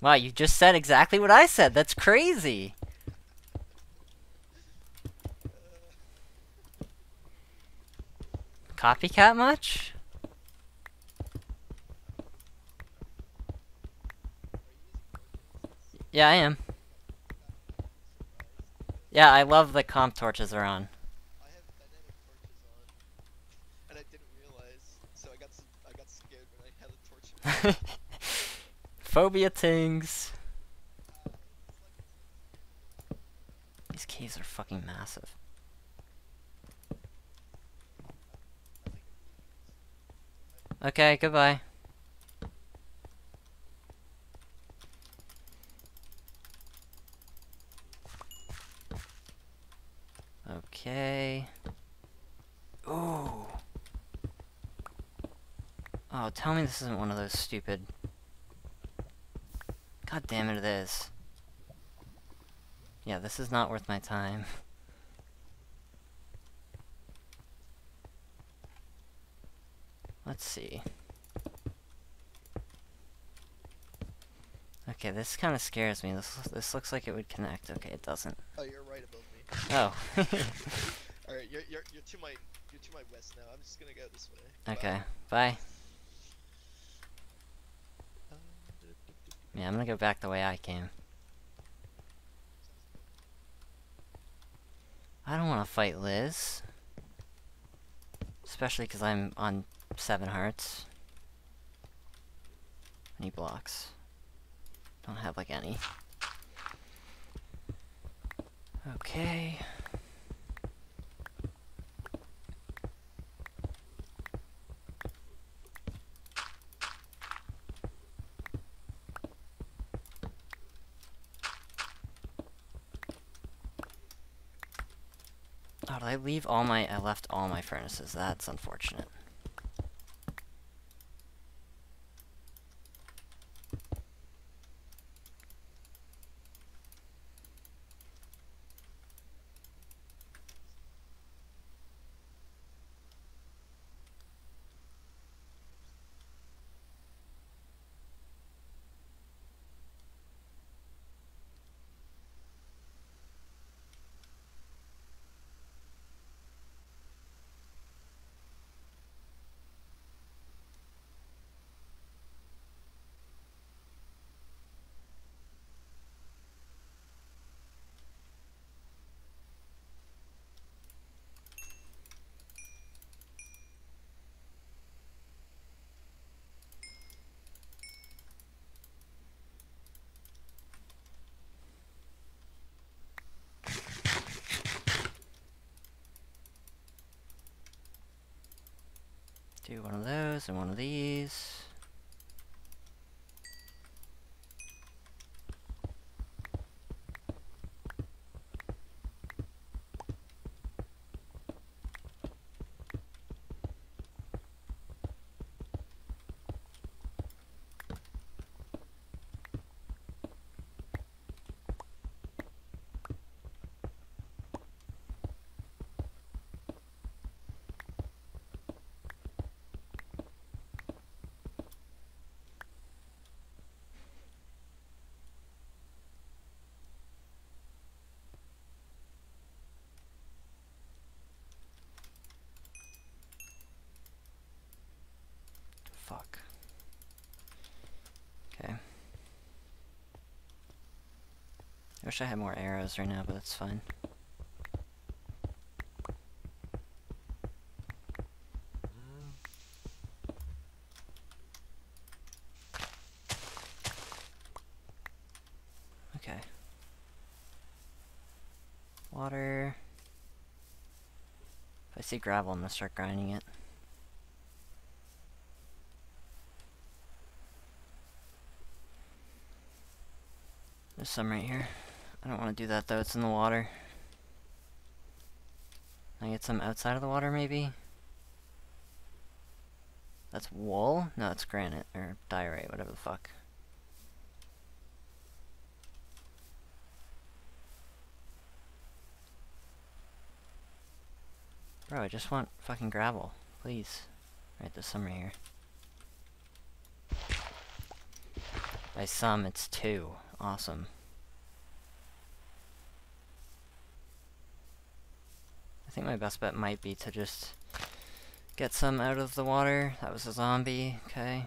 Wow, you just said exactly what I said. That's crazy. Copycat much? Yeah, I am. Yeah, I love the comp torches are on. I have dynamic torches on, and I didn't realize, so I got I got scared when I had the torch. Phobia tings. These keys are fucking massive. Okay, goodbye. Okay. Ooh. Oh, tell me this isn't one of those stupid. God damn it, it is. Yeah, this is not worth my time. Let's see. Okay, this kind of scares me. This this looks like it would connect. Okay, it doesn't. Oh, you're right above me. Oh. All right, you're you're you're to my you're to my west now. I'm just gonna go this way. Okay. Bye. Uh, Yeah, I'm gonna go back the way I came. I don't want to fight Liz. Especially because I'm on seven hearts. Any blocks? Don't have like any. Okay. Oh, did I leave all my- I left all my furnaces. That's unfortunate. Do one of those and one of these. Fuck. Okay. I wish I had more arrows right now, but that's fine. Okay. Water. If I see gravel, I'm gonna start grinding it. There's some right here. I don't want to do that though, it's in the water. Can I get some outside of the water maybe? That's wool? No, it's granite, or diorite, whatever the fuck. Bro, I just want fucking gravel. Please. Right, there's some right here. By some, it's two. Awesome. I think my best bet might be to just get some out of the water. That was a zombie, okay.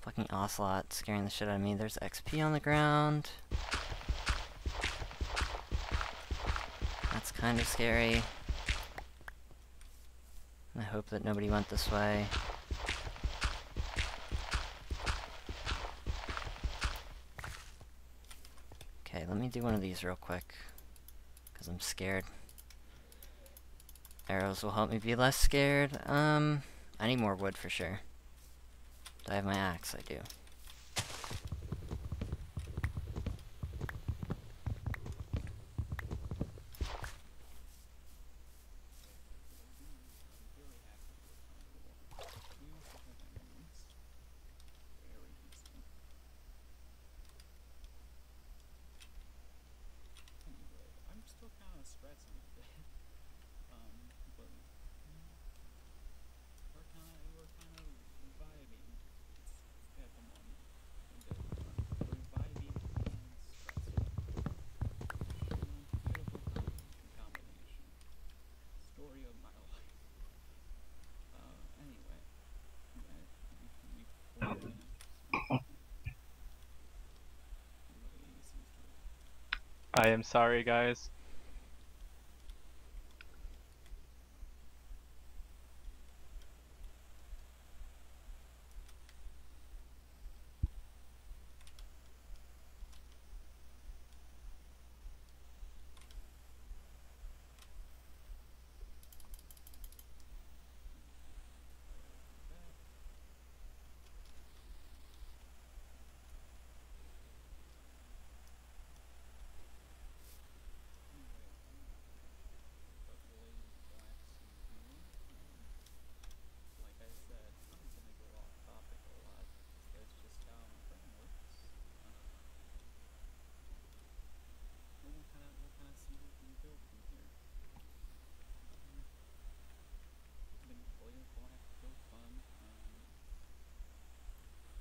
Fucking ocelot scaring the shit out of me. There's XP on the ground. That's kind of scary. I hope that nobody went this way. Okay, let me do one of these real quick. Because I'm scared. Arrows will help me be less scared. Um, I need more wood for sure. Do I have my axe? I do. I'm still kind of stressing a bit. Um, but you know, we're kind of we're kind of vibing at the moment. And, uh, we're vibing and stressing. You know, beautiful com- combination. Story of my life. Uh, anyway, I, we, we forward Somebody seems to I am sorry, guys. that. Anyway, I'm got Blaze Black Sea here. Um, like I said, I'm gonna go off topic a lot. 'cause That's just how my brain works. Uh, and we'll kind of we'll kind of see what we can build from here. Um, I think Blaze Black still fun. Um,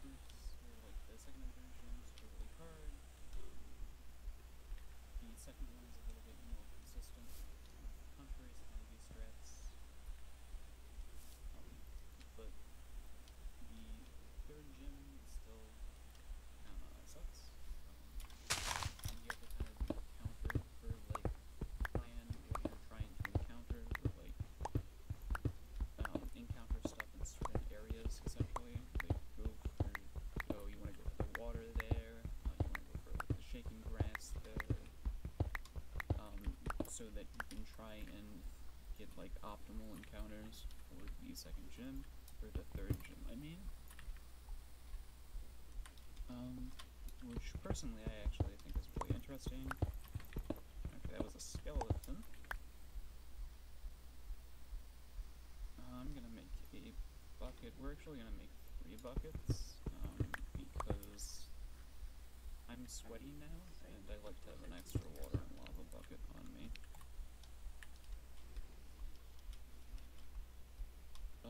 Bruce, or like the second version is really hard. Um, the second one is a little bit more consistent. Um, Hunters, heavy strats. Um, but the third gym still kinda sucks. Um, and you have to kind of counter for like plan what you're trying to encounter or like um, encounter stuff in certain areas essentially. Like go for oh you wanna go for the water there, uh, you wanna go for like the shaking grass there. Um, so that you can try and get like optimal encounters for the second gym, or the third gym I mean. Um, which personally I actually think is really interesting. Okay, that was a skeleton. Uh, I'm gonna make a bucket. We're actually gonna make three buckets, um, because I'm sweaty now, and I like to have an extra water and lava bucket on me.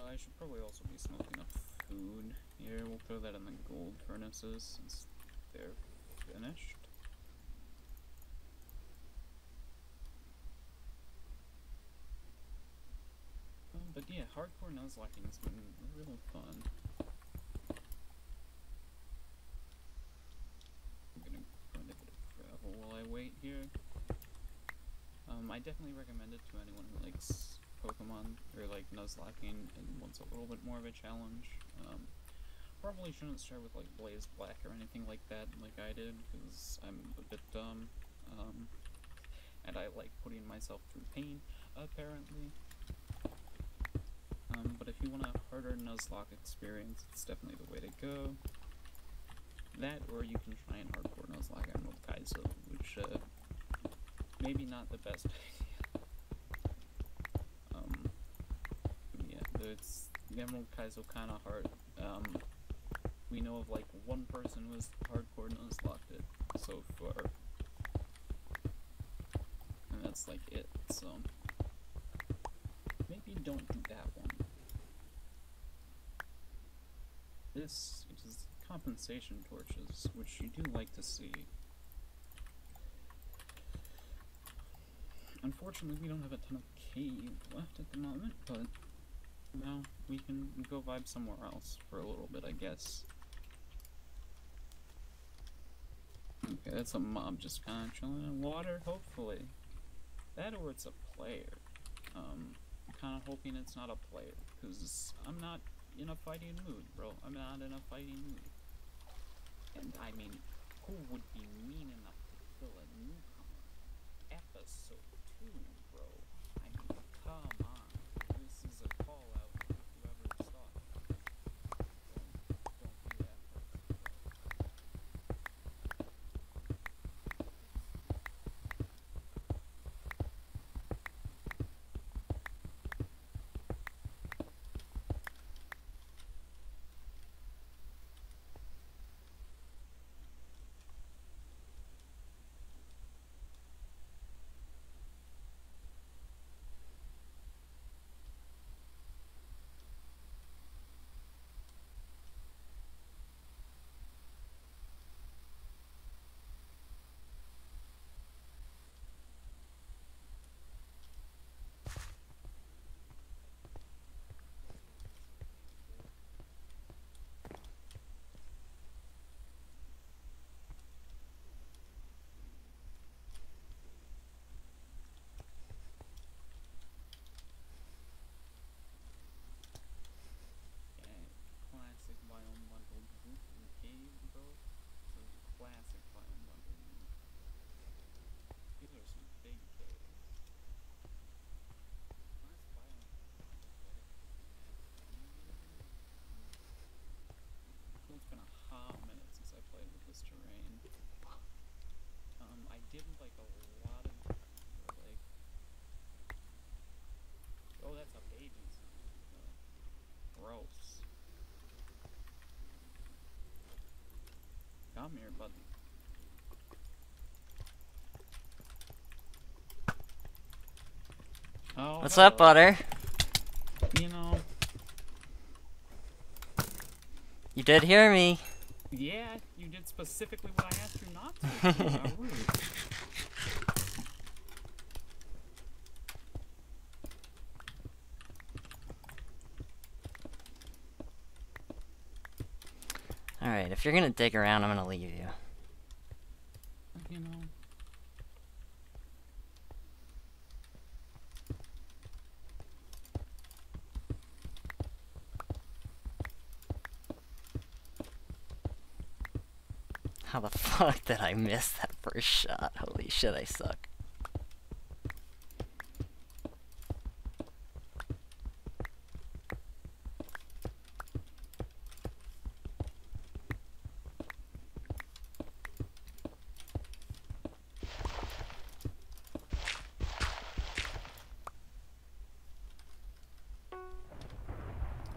I should probably also be smoking up food here. We'll throw that in the gold furnaces since they're finished. Um, but yeah, hardcore nuzlocking has been real fun. I'm gonna find a bit of gravel while I wait here. Um, I definitely recommend it to anyone who likes Pokemon or like Nuzlocking and wants a little bit more of a challenge. Um, probably shouldn't start with like Blaze Black or anything like that, like I did, because I'm a bit dumb. Um, and I like putting myself through pain, apparently. Um, but if you want a harder Nuzlocke experience, it's definitely the way to go. That, or you can try an hardcore Nuzlocke Emerald Kaizo, which, uh, maybe not the best idea. Um, yeah, though it's the Emerald Kaizo kind of hard. Um, we know of like one person who has hardcore Nuzlocked it so far. And that's like it, so maybe don't do that one. this is compensation torches, which you do like to see. Unfortunately, we don't have a ton of cave left at the moment, but now we can go vibe somewhere else for a little bit, I guess. Okay, that's a mob just kind of chilling in water, hopefully. That or it's a player. Um, I'm kind of hoping it's not a player, because I'm not in a fighting mood, bro. I'm not in a fighting mood. And I mean, who would be mean enough Come here, buddy. Oh, What's up. Butter? You know, You did hear me. yeah, you did specifically what I asked you not to. do. How rude. Alright, if you're gonna dig around, I'm gonna leave you. You know. How the fuck did I miss that first shot? Holy shit, I suck.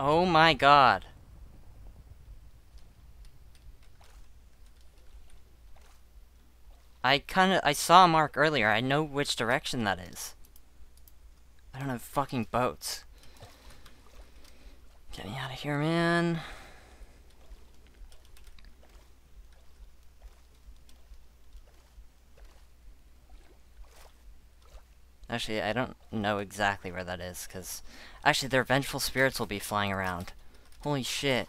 Oh my god. I kinda- I saw a mark earlier, I know which direction that is. I don't have fucking boats. Get me out of here, man. Actually, I don't know exactly where that is, because... Actually, their vengeful spirits will be flying around. Holy shit.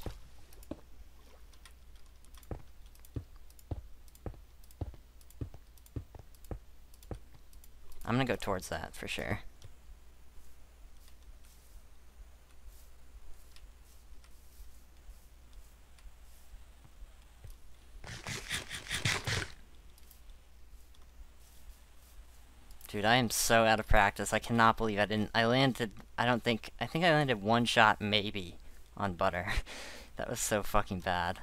I'm gonna go towards that, for sure. Dude, I am so out of practice. I cannot believe I didn't. I landed. I don't think. I think I landed one shot, maybe, on butter. that was so fucking bad.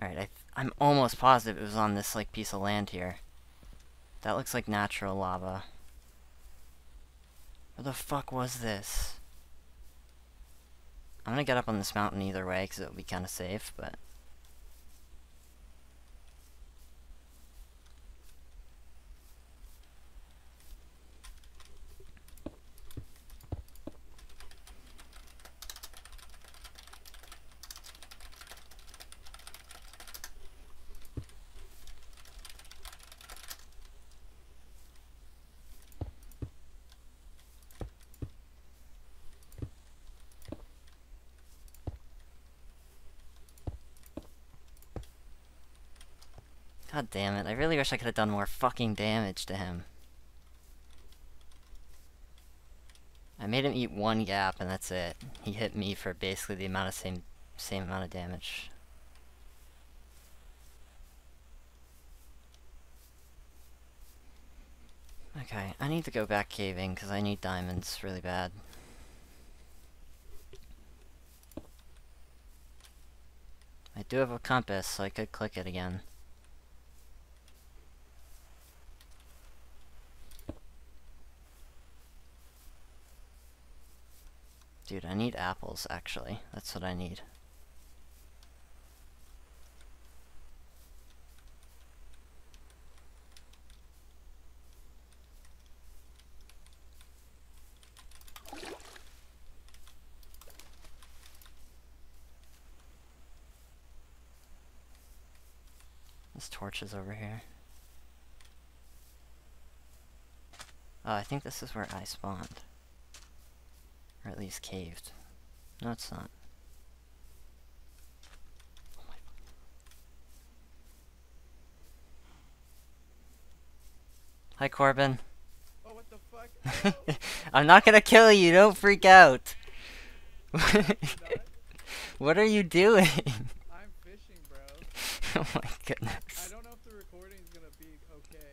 Alright, I'm almost positive it was on this, like, piece of land here. That looks like natural lava. Where the fuck was this? I'm gonna get up on this mountain either way, because it'll be kind of safe, but... God damn it. I really wish I could have done more fucking damage to him. I made him eat one gap and that's it. He hit me for basically the amount of same same amount of damage. Okay, I need to go back caving because I need diamonds really bad. I do have a compass, so I could click it again. Dude, I need apples, actually. That's what I need. This torch is over here. Oh, I think this is where I spawned. Or at least caved. No, it's not. Oh my Hi, Corbin. Oh, what the fuck? I'm not gonna kill you, don't freak out. what are you doing? I'm fishing, bro. oh my goodness. I don't know if the recording's gonna be okay,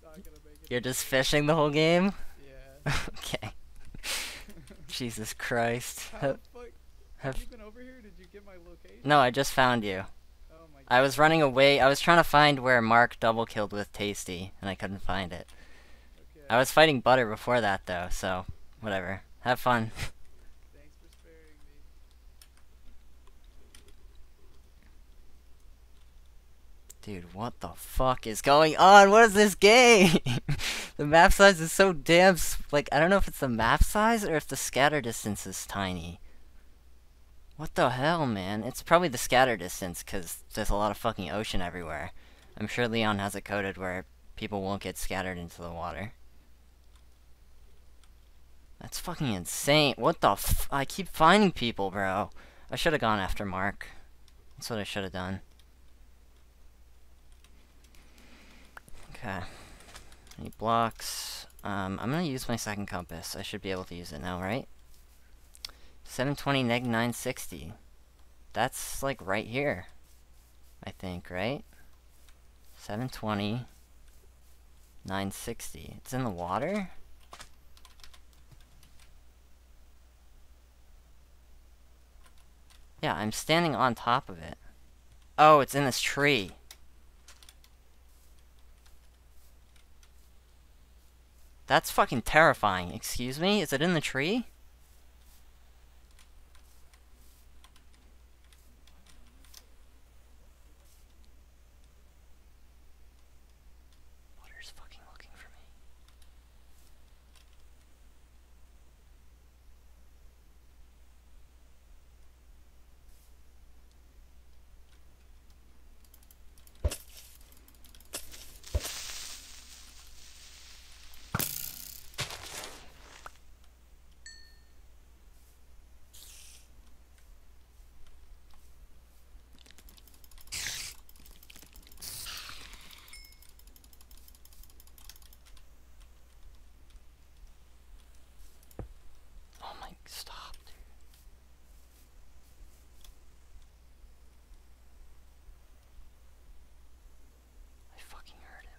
so I'm just not gonna make it. You're just fishing the whole game? Yeah. okay. Jesus Christ. How Ha- the fuck? Have have- you been over here? Did you get my location? No, I just found you. Oh my. I was running away. I was trying to find where Mark double killed with Tasty, and I couldn't find it. Okay. I was fighting Butter before that, though, so whatever. Have fun. Thanks for sparing me. Dude, what the fuck is going on? What is this game? the map size is so damn. Like, I don't know if it's the map size or if the scatter distance is tiny. What the hell, man? It's probably the scatter distance, because there's a lot of fucking ocean everywhere. I'm sure Leon has it coded where people won't get scattered into the water. That's fucking insane. What the f- I keep finding people, bro. I should have gone after Mark. That's what I should have done. Okay. Any blocks? Um, I'm gonna use my second compass. I should be able to use it now, right? 720 neg 960. That's like right here. I think, right? 720 960. It's in the water? Yeah, I'm standing on top of it. Oh, it's in this tree. That's fucking terrifying. Excuse me? Is it in the tree? Butter's fucking looking for me. Oh my, stop, dude. I fucking heard him.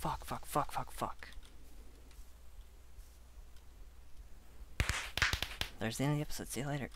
Fuck. Fuck, fuck, fuck, fuck. There's the end of the episode. See you later.